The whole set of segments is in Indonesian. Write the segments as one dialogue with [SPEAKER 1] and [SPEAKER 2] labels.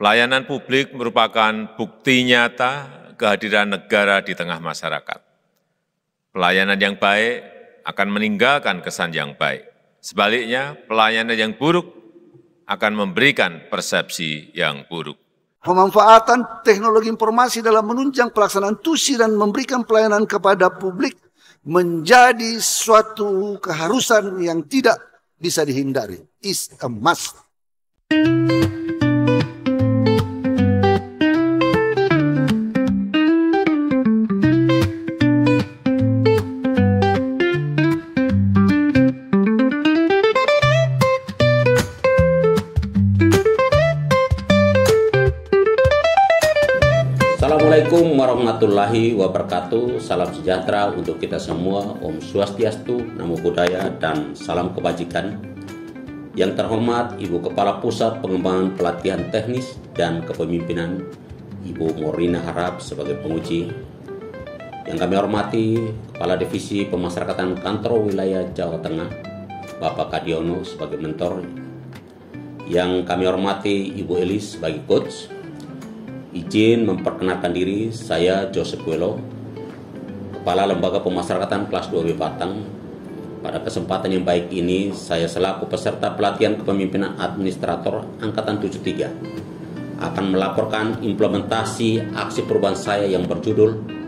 [SPEAKER 1] Pelayanan publik merupakan bukti nyata kehadiran negara di tengah masyarakat. Pelayanan yang baik akan meninggalkan kesan yang baik. Sebaliknya, pelayanan yang buruk akan memberikan persepsi yang buruk.
[SPEAKER 2] Pemanfaatan teknologi informasi dalam menunjang pelaksanaan tusi dan memberikan pelayanan kepada publik menjadi suatu keharusan yang tidak bisa dihindari. Is a must.
[SPEAKER 3] Warahmatullahi wabarakatuh. Salam sejahtera untuk kita semua. Om Swastiastu, Namo Buddhaya, dan salam kebajikan. Yang terhormat Ibu Kepala Pusat Pengembangan Pelatihan Teknis dan Kepemimpinan Ibu Morina Harap sebagai penguji. Yang kami hormati Kepala Divisi Pemasyarakatan Kantor Wilayah Jawa Tengah, Bapak Kadiono sebagai mentor. Yang kami hormati Ibu Elis sebagai coach, Izin memperkenalkan diri, saya Joseph Welo, Kepala Lembaga Pemasyarakatan kelas 2B Batang. Pada kesempatan yang baik ini, saya selaku peserta pelatihan kepemimpinan administrator Angkatan 73 akan melaporkan implementasi aksi perubahan saya yang berjudul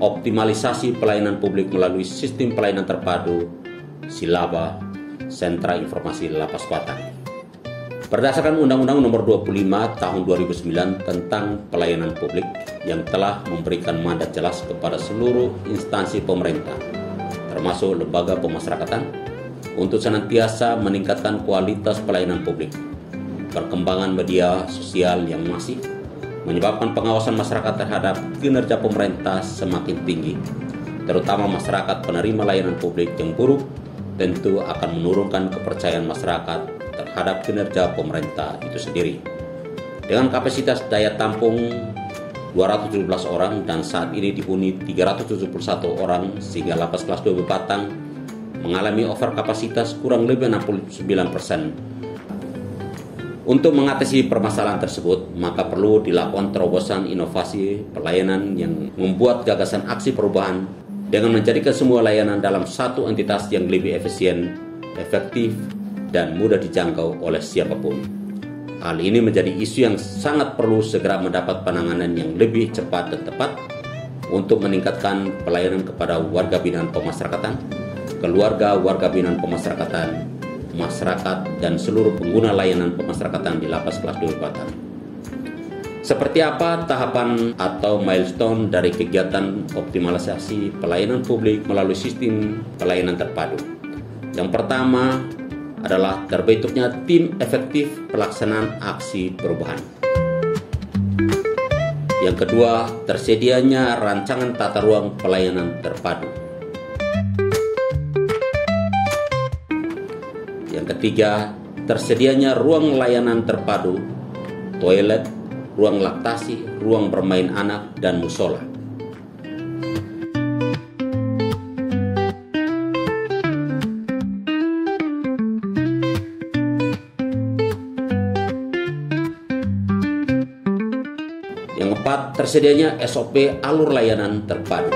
[SPEAKER 3] Optimalisasi Pelayanan Publik melalui Sistem Pelayanan Terpadu Silaba Sentra Informasi Lapas Batang. Berdasarkan Undang-Undang Nomor 25 Tahun 2009 tentang Pelayanan Publik yang telah memberikan mandat jelas kepada seluruh instansi pemerintah, termasuk lembaga pemasyarakatan, untuk senantiasa meningkatkan kualitas pelayanan publik. Perkembangan media sosial yang masih menyebabkan pengawasan masyarakat terhadap kinerja pemerintah semakin tinggi, terutama masyarakat penerima layanan publik yang buruk tentu akan menurunkan kepercayaan masyarakat terhadap kinerja pemerintah itu sendiri. Dengan kapasitas daya tampung 217 orang dan saat ini dihuni 371 orang sehingga lapas kelas 2 Batang mengalami over kapasitas kurang lebih 69 persen. Untuk mengatasi permasalahan tersebut, maka perlu dilakukan terobosan inovasi pelayanan yang membuat gagasan aksi perubahan dengan menjadikan semua layanan dalam satu entitas yang lebih efisien, efektif, dan mudah dijangkau oleh siapa pun. Hal ini menjadi isu yang sangat perlu segera mendapat penanganan yang lebih cepat dan tepat untuk meningkatkan pelayanan kepada warga binaan pemasyarakatan, keluarga warga binaan pemasyarakatan, masyarakat, dan seluruh pengguna layanan pemasyarakatan di lapas kelas 2 Batang. Seperti apa tahapan atau milestone dari kegiatan optimalisasi pelayanan publik melalui sistem pelayanan terpadu? Yang pertama, adalah terbentuknya tim efektif pelaksanaan aksi perubahan. Yang kedua, tersedianya rancangan tata ruang pelayanan terpadu. Yang ketiga, tersedianya ruang layanan terpadu, toilet, ruang laktasi, ruang bermain anak, dan musola. Tersedianya SOP alur layanan terpadu.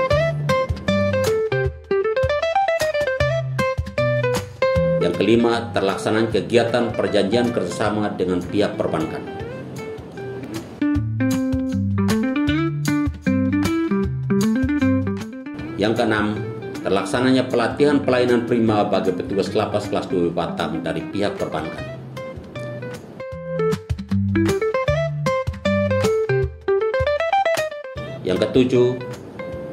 [SPEAKER 3] Yang kelima, terlaksanaan kegiatan perjanjian kerjasama dengan pihak perbankan. Yang keenam, terlaksananya pelatihan pelayanan prima bagi petugas lapas kelas 2 Batam dari pihak perbankan. Ketujuh,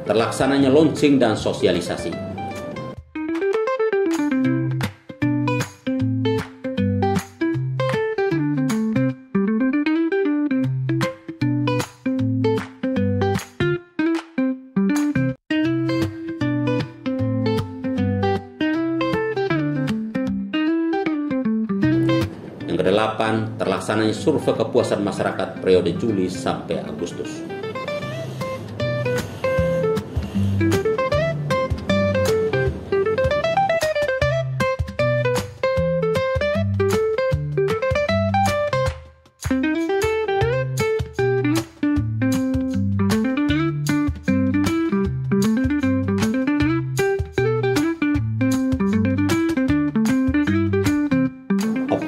[SPEAKER 3] terlaksananya launching dan sosialisasi. Yang kedelapan, terlaksananya survei kepuasan masyarakat periode Juli sampai Agustus.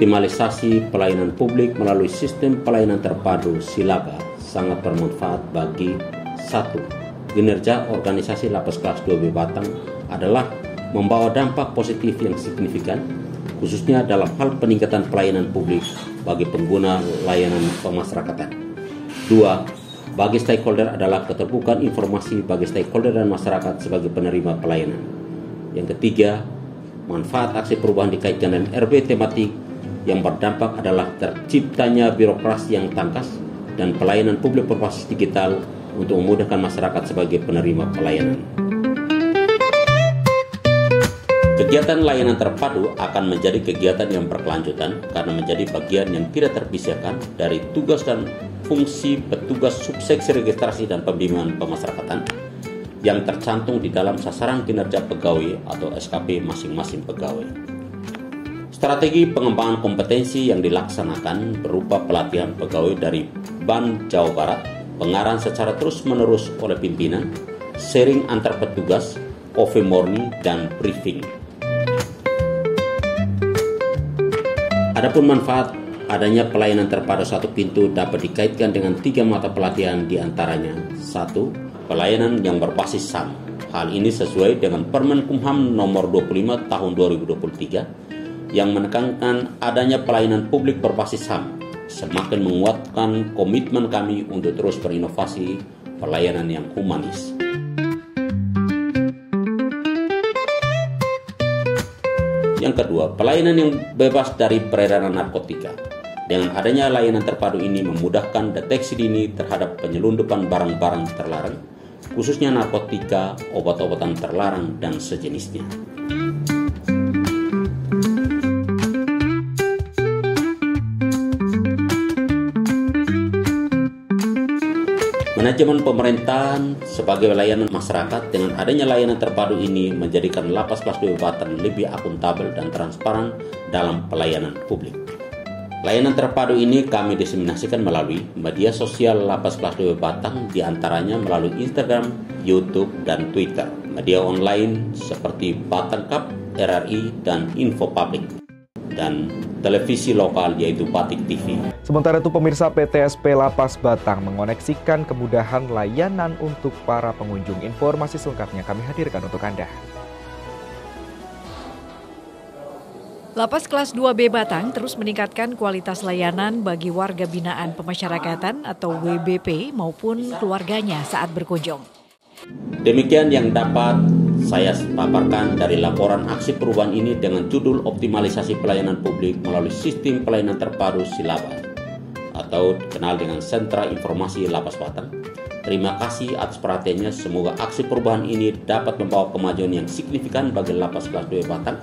[SPEAKER 3] Optimalisasi pelayanan publik melalui sistem pelayanan terpadu Silaba sangat bermanfaat bagi satu kinerja organisasi lapas kelas 2B Batang adalah membawa dampak positif yang signifikan khususnya dalam hal peningkatan pelayanan publik bagi pengguna layanan pemasyarakatan. Dua, bagi stakeholder adalah keterbukaan informasi bagi stakeholder dan masyarakat sebagai penerima pelayanan. Yang ketiga, manfaat aksi perubahan dikaitkan dengan RB tematik yang berdampak adalah terciptanya birokrasi yang tangkas dan pelayanan publik berbasis digital untuk memudahkan masyarakat sebagai penerima pelayanan. Kegiatan layanan terpadu akan menjadi kegiatan yang berkelanjutan karena menjadi bagian yang tidak terpisahkan dari tugas dan fungsi petugas subseksi registrasi dan pembimbingan pemasyarakatan yang tercantum di dalam sasaran kinerja pegawai atau SKP masing-masing pegawai. Strategi pengembangan kompetensi yang dilaksanakan berupa pelatihan pegawai dari BAN Jawa Barat, pengarahan secara terus-menerus oleh pimpinan, sharing antar petugas, OV morning, dan briefing. Adapun manfaat adanya pelayanan terpadu satu pintu dapat dikaitkan dengan tiga mata pelatihan di antaranya. Satu, pelayanan yang berbasis SAM. Hal ini sesuai dengan Permen Kumham nomor 25 tahun 2023 yang menekankan adanya pelayanan publik berbasis SAM semakin menguatkan komitmen kami untuk terus berinovasi pelayanan yang humanis. Yang kedua, pelayanan yang bebas dari peredaran narkotika. Dengan adanya layanan terpadu ini memudahkan deteksi dini terhadap penyelundupan barang-barang terlarang, khususnya narkotika, obat-obatan terlarang, dan sejenisnya. Manajemen pemerintahan sebagai layanan masyarakat dengan adanya layanan terpadu ini menjadikan lapas kelas 2 Batan lebih akuntabel dan transparan dalam pelayanan publik. Layanan terpadu ini kami diseminasikan melalui media sosial Lapas Kelas 2 Batang di antaranya melalui Instagram, YouTube, dan Twitter. Media online seperti Batang Cup, RRI, dan Info Public dan televisi lokal yaitu Batik TV.
[SPEAKER 4] Sementara itu pemirsa PTSP Lapas Batang mengoneksikan kemudahan layanan untuk para pengunjung. Informasi selengkapnya kami hadirkan untuk Anda.
[SPEAKER 5] Lapas kelas 2B Batang terus meningkatkan kualitas layanan bagi warga binaan pemasyarakatan atau WBP maupun keluarganya saat berkunjung.
[SPEAKER 3] Demikian yang dapat saya paparkan dari laporan aksi perubahan ini dengan judul optimalisasi pelayanan publik melalui sistem pelayanan terpadu Silabas atau dikenal dengan Sentra Informasi Lapas Batang. Terima kasih atas perhatiannya. Semoga aksi perubahan ini dapat membawa kemajuan yang signifikan bagi Lapas Kelas 2 Batang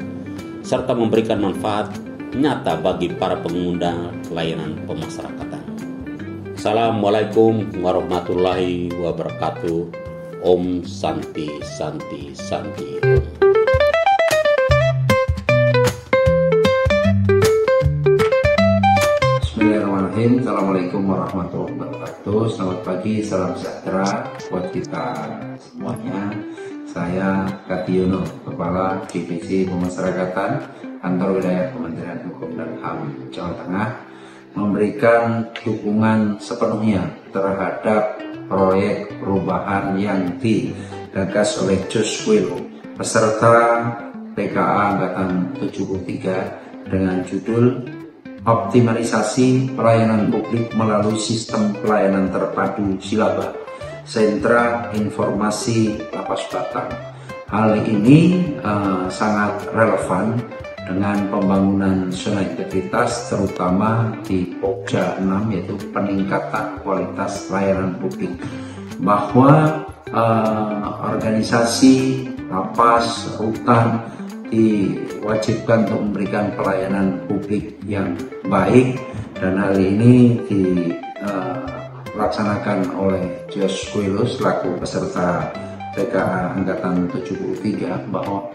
[SPEAKER 3] serta memberikan manfaat nyata bagi para pengguna layanan pemasyarakatan. Assalamualaikum warahmatullahi wabarakatuh. Om Santi Santi Santi.
[SPEAKER 6] Bismillahirrahmanirrahim. Assalamualaikum warahmatullahi wabarakatuh. Selamat pagi, salam sejahtera buat kita semuanya. Saya Kationo, Kepala Divisi Pemasyarakatan Kantor Wilayah Kementerian Hukum dan HAM Jawa Tengah memberikan dukungan sepenuhnya terhadap proyek perubahan yang digagas oleh Josh Will peserta PKA Angkatan 73 dengan judul Optimalisasi Pelayanan Publik melalui Sistem Pelayanan Terpadu Silaba Sentra Informasi Lapas Batang. Hal ini uh, sangat relevan dengan pembangunan zona integritas terutama di Pokja 6 yaitu peningkatan kualitas layanan publik. Bahwa uh, organisasi lapas rutan diwajibkan untuk memberikan pelayanan publik yang baik dan hal ini dilaksanakan uh, oleh Josh Kuilo selaku peserta PKA Angkatan 73 bahwa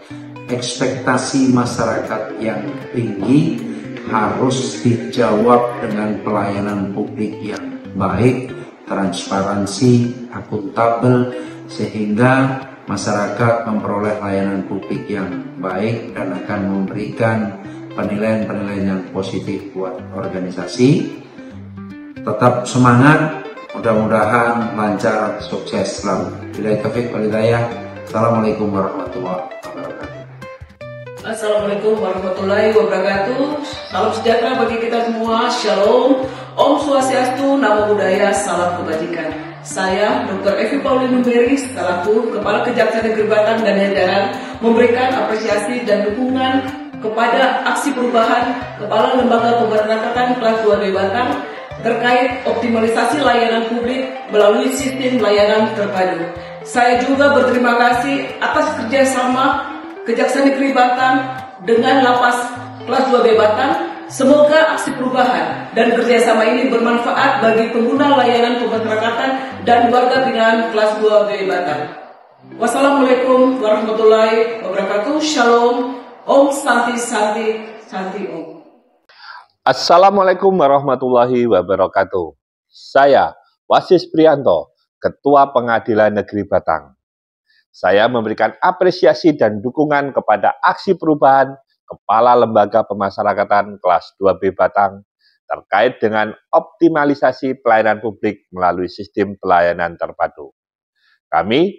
[SPEAKER 6] ekspektasi masyarakat yang tinggi harus dijawab dengan pelayanan publik yang baik, transparansi, akuntabel, sehingga masyarakat memperoleh layanan publik yang baik dan akan memberikan penilaian-penilaian yang positif buat organisasi. Tetap semangat, mudah-mudahan lancar, sukses selalu. Bila. Assalamualaikum warahmatullahi wabarakatuh.
[SPEAKER 7] Assalamualaikum warahmatullahi wabarakatuh. Salam sejahtera bagi kita semua. Shalom. Om Swastiastu, Namo Buddhaya, salam kebajikan. Saya Dr. Evi Paulin Numberi, selaku Kepala Kejaksaan Negeri Batang dan Jajaran, memberikan apresiasi dan dukungan kepada aksi perubahan Kepala Lembaga Pemasyarakatan kelas 2B Batang terkait optimalisasi layanan publik melalui sistem layanan terpadu. Saya juga berterima kasih atas kerjasama Kejaksaan Negeri Batang dengan lapas kelas 2B Batang Semoga aksi perubahan dan kerjasama ini bermanfaat bagi pengguna layanan pemasyarakatan dan warga binaan kelas 2B Batang. Wassalamualaikum warahmatullahi wabarakatuh. Shalom. Om Santi Santi Santi Om.
[SPEAKER 8] Assalamualaikum warahmatullahi wabarakatuh. Saya Wasis Prianto, Ketua Pengadilan Negeri Batang. Saya memberikan apresiasi dan dukungan kepada aksi perubahan Kepala Lembaga Pemasyarakatan kelas 2B Batang terkait dengan optimalisasi pelayanan publik melalui sistem pelayanan terpadu. Kami,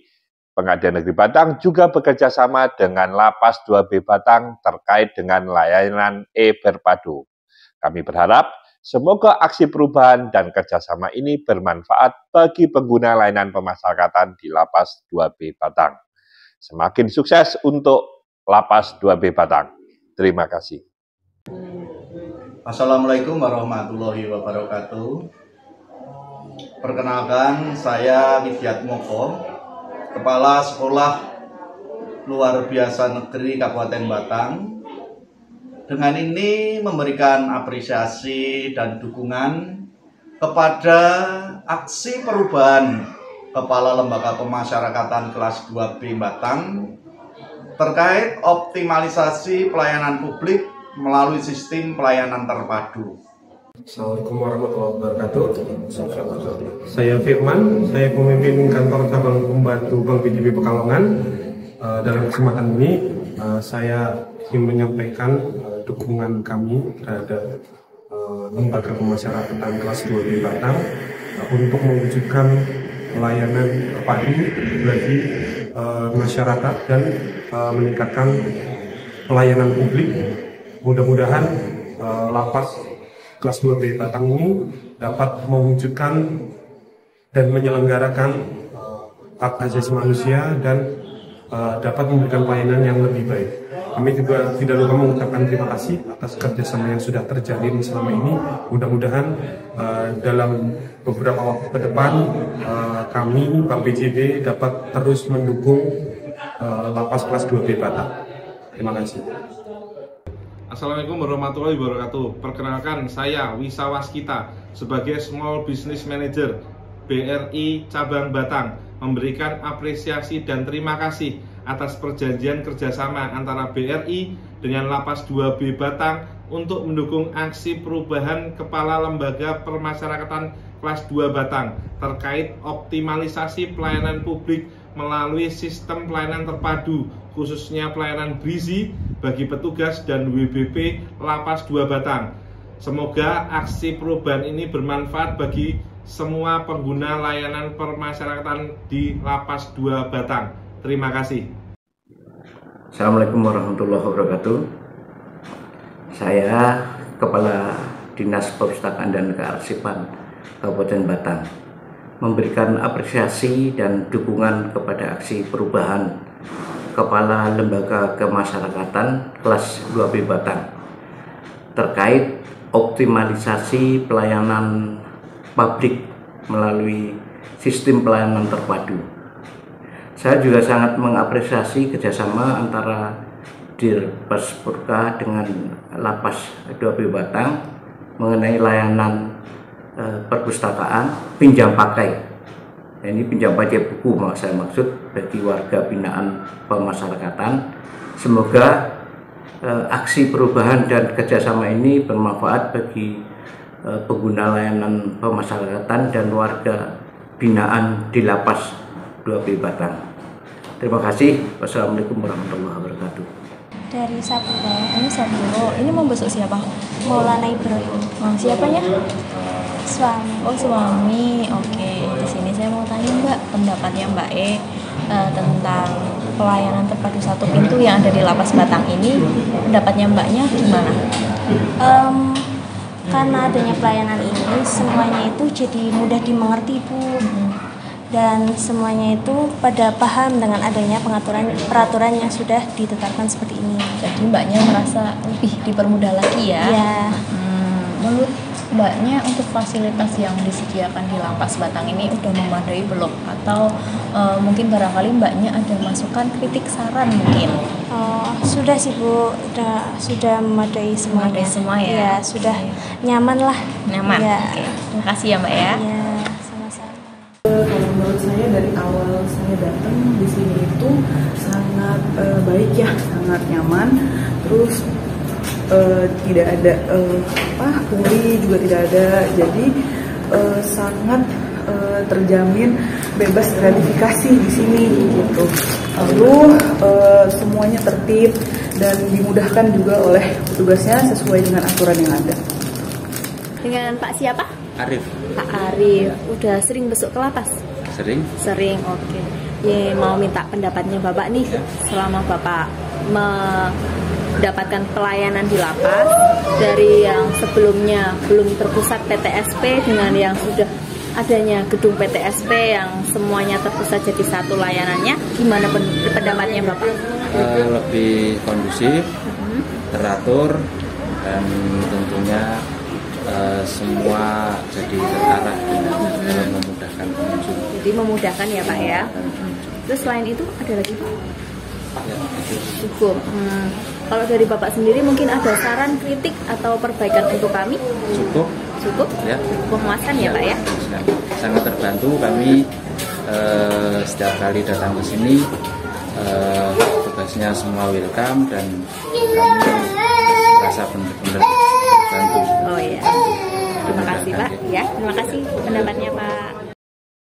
[SPEAKER 8] Pengadilan Negeri Batang, juga bekerja sama dengan Lapas 2B Batang terkait dengan layanan e-berpadu. Kami berharap semoga aksi perubahan dan kerjasama ini bermanfaat bagi pengguna layanan pemasyarakatan di Lapas 2B Batang. Semakin sukses untuk Lapas 2B Batang. Terima kasih.
[SPEAKER 9] Assalamualaikum warahmatullahi wabarakatuh. Perkenalkan, saya Widyat Moko, Kepala Sekolah Luar Biasa Negeri Kabupaten Batang. Dengan ini memberikan apresiasi dan dukungan kepada aksi perubahan Kepala Lembaga Pemasyarakatan kelas 2B Batang terkait optimalisasi pelayanan publik melalui sistem pelayanan terpadu.
[SPEAKER 10] Assalamualaikum warahmatullahi wabarakatuh. Saya Firman, saya pemimpin kantor cabang pembantu Bank BJB Pekalongan. Uh, dalam kesempatan ini, uh, saya ingin menyampaikan uh, dukungan kami terhadap uh, lembaga pemasyarakatan kelas 2 di Batang uh, untuk mewujudkan pelayanan terpadu bagi uh, masyarakat dan uh, meningkatkan pelayanan publik. Mudah-mudahan uh, lapas kelas 2B Batang ini dapat mewujudkan dan menyelenggarakan uh, hak asasi manusia dan uh, dapat memberikan pelayanan yang lebih baik. Kami juga tidak lupa mengucapkan terima kasih atas kerjasama yang sudah terjalin selama ini. Mudah-mudahan uh, dalam beberapa waktu ke depan uh, kami Bank BJB dapat terus mendukung uh, lapas kelas 2B Batak. Terima kasih.
[SPEAKER 11] Assalamualaikum warahmatullahi wabarakatuh. Perkenalkan saya Wisa Waskita sebagai Small Business Manager BRI Cabang Batang memberikan apresiasi dan terima kasih atas perjanjian kerjasama antara BRI dengan Lapas 2B Batang untuk mendukung aksi perubahan Kepala Lembaga Permasyarakatan kelas 2 Batang terkait optimalisasi pelayanan publik melalui sistem pelayanan terpadu khususnya pelayanan brizi bagi petugas dan WBP Lapas 2 Batang. Semoga aksi perubahan ini bermanfaat bagi semua pengguna layanan permasyarakatan di Lapas 2 Batang. Terima kasih.
[SPEAKER 12] Assalamualaikum warahmatullahi wabarakatuh. Saya Kepala Dinas Perpustakaan dan Kearsipan Kabupaten Batang memberikan apresiasi dan dukungan kepada aksi perubahan Kepala Lembaga Kemasyarakatan kelas 2B Batang terkait optimalisasi pelayanan publik melalui sistem pelayanan terpadu. Saya juga sangat mengapresiasi kerjasama antara Dirpas Purka dengan Lapas 2B Batang mengenai layanan e, perpustakaan pinjam pakai ini pinjam pakai buku saya maksud bagi warga binaan pemasyarakatan. Semoga eh, aksi perubahan dan kerjasama ini bermanfaat bagi pengguna layanan pemasyarakatan dan warga binaan di lapas 2B Batang. Terima kasih. Wassalamualaikum warahmatullahi wabarakatuh.
[SPEAKER 13] Dari Sapuro.
[SPEAKER 14] Ini Sapuro. Ini mau besok siapa?
[SPEAKER 13] Maulana Ibrahim.
[SPEAKER 14] Oh, siapanya?
[SPEAKER 13] Suami.
[SPEAKER 14] Oh suami. Oke. Di sini saya mau tanya Mbak pendapatnya Mbak E uh, tentang pelayanan terpadu satu pintu yang ada di Lapas Batang ini. Pendapatnya Mbaknya gimana?
[SPEAKER 13] Um, karena adanya pelayanan ini semuanya itu jadi mudah dimengerti Bu. Dan semuanya itu pada paham dengan adanya pengaturan peraturan yang sudah ditetapkan seperti ini.
[SPEAKER 14] Jadi mbaknya merasa lebih dipermudah lagi ya.
[SPEAKER 13] Ya.
[SPEAKER 14] Hmm, menurut mbaknya untuk fasilitas yang disediakan di lapas Batang ini udah memadai belum? Atau uh, mungkin barangkali mbaknya ada masukan kritik saran mungkin?
[SPEAKER 13] Oh, sudah sih Bu, sudah sudah memadai semua.
[SPEAKER 14] Memadai semua ya.
[SPEAKER 13] Ya, sudah nyaman lah.
[SPEAKER 14] Nyaman.
[SPEAKER 13] Ya.
[SPEAKER 14] Oke. Terima kasih ya mbak ya.
[SPEAKER 13] Ya.
[SPEAKER 15] Kalau menurut saya dari awal saya datang di sini itu sangat uh, baik ya, sangat nyaman. Terus uh, tidak ada uh, apa juga tidak ada, jadi uh, sangat uh, terjamin bebas gratifikasi di sini gitu. Lalu uh, semuanya tertib dan dimudahkan juga oleh petugasnya sesuai dengan aturan yang ada.
[SPEAKER 14] Dengan Pak siapa?
[SPEAKER 16] Arif.
[SPEAKER 14] Pak Arif, udah sering besok ke lapas?
[SPEAKER 16] Sering.
[SPEAKER 14] Sering, oke. Okay. Ya, mau minta pendapatnya Bapak nih, ya. selama Bapak mendapatkan pelayanan di lapas dari yang sebelumnya belum terpusat PTSP dengan yang sudah adanya gedung PTSP yang semuanya terpusat jadi satu layanannya, gimana pendapatnya Bapak?
[SPEAKER 16] Uh, lebih kondusif, -huh. teratur, dan tentunya uh, semua jadi terarah dengan hmm. memudahkan pengunjung.
[SPEAKER 14] Jadi memudahkan ya Pak ya. Hmm. Terus selain itu ada lagi Pak?
[SPEAKER 16] Ya,
[SPEAKER 14] Cukup. Hmm. Kalau dari Bapak sendiri mungkin ada saran, kritik atau perbaikan untuk kami?
[SPEAKER 16] Cukup.
[SPEAKER 14] Cukup?
[SPEAKER 16] Ya.
[SPEAKER 14] Memuaskan ya, ya Pak ya?
[SPEAKER 16] Sangat terbantu kami uh, setiap kali datang ke sini uh, tugasnya semua welcome dan kami merasa benar-benar
[SPEAKER 14] Oh iya. Terima kasih Pak. Ya, terima kasih pendapatnya Pak.